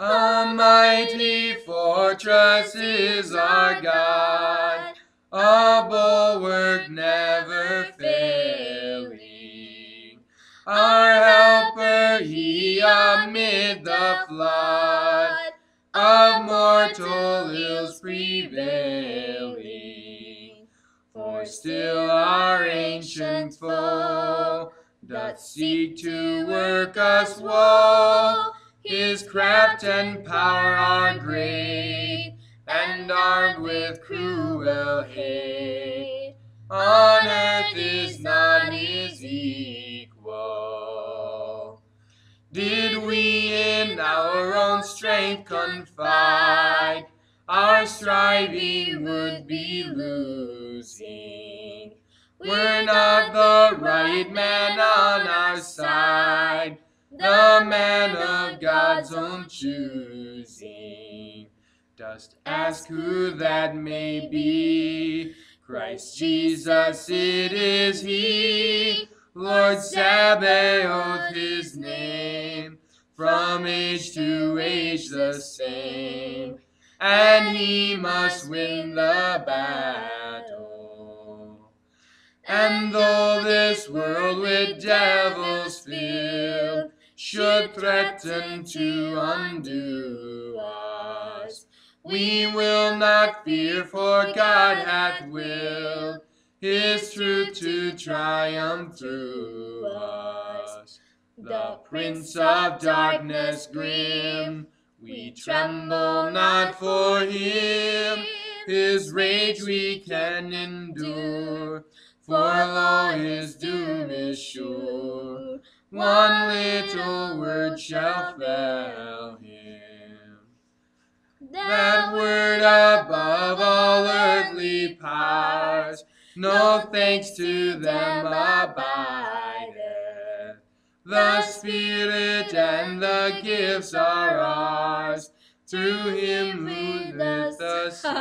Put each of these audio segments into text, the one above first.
A mighty fortress is our God, a bulwark never failing. Our helper, he amid the flood of mortal ills prevailing. For still our ancient foe doth seek to work us woe. His craft and power are great, and armed with cruel hate. On earth is not his equal. Did we in our own strength confide, our striving would be losing. We're not the right man the man of God's own choosing. Dost ask who that may be? Christ Jesus, it is He, Lord Sabaoth, His name, from age to age the same, and He must win the battle. And though this world with devils filled should threaten to undo us, we will not fear, for God hath willed His truth to triumph through us. The Prince of Darkness grim, we tremble not for him. His rage we can endure, for lo, his doom is sure. One little word shall fail him. That word above all earthly powers, no thanks to them abideth. The Spirit and the gifts are ours, through him who thus decideth.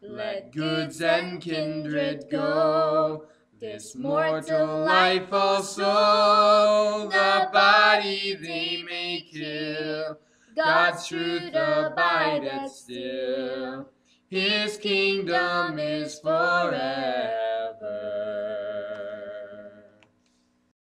Let goods and kindred go, this mortal life also, the body they may kill. God's truth abideth still, his kingdom is forever.